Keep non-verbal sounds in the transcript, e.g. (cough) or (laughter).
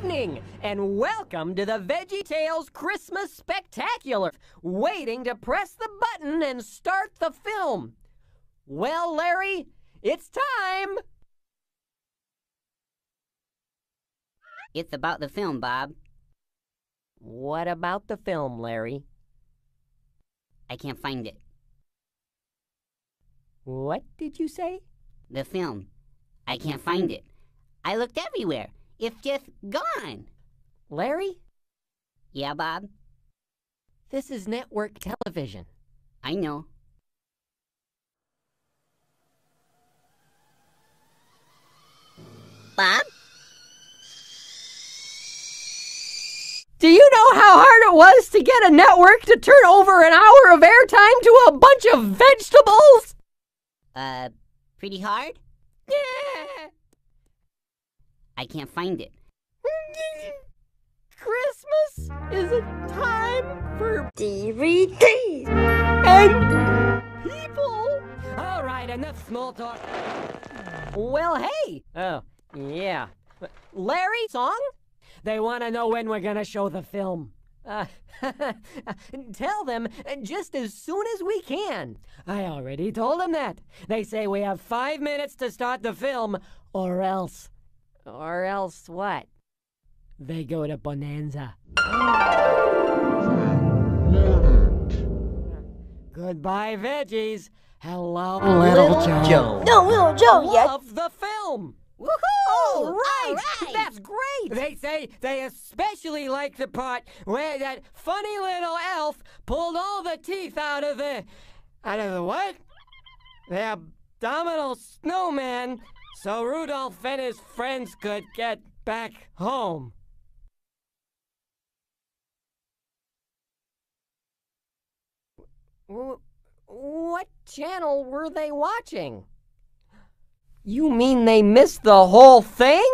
evening, and welcome to the Veggie Tales Christmas Spectacular. Waiting to press the button and start the film. Well, Larry, it's time. It's about the film, Bob. What about the film, Larry? I can't find it. What did you say? The film. I can't find it. I looked everywhere. It's just gone. Larry, Yeah, Bob? this is network television. I know. Bob? Do you know how hard it was to get a network to turn over an hour of airtime to a bunch of vegetables? Uh, pretty hard? I can't find it. Christmas is a time for DVD. and people. All right, enough small talk. Well, hey. Oh, yeah. Larry, song? They want to know when we're going to show the film. Uh, (laughs) tell them just as soon as we can. I already told them that. They say we have five minutes to start the film, or else. Or else what? They go to Bonanza. Goodbye, veggies. Hello, little, Joe. No, Little Joe yet. Love the film. Woohoo! all right. That's great. They say they especially like the part where that funny little elf pulled all the teeth out of the out of the what? The abdominal snowman, so Rudolph and his friends could get back home. What channel were they watching? You mean they missed the whole thing?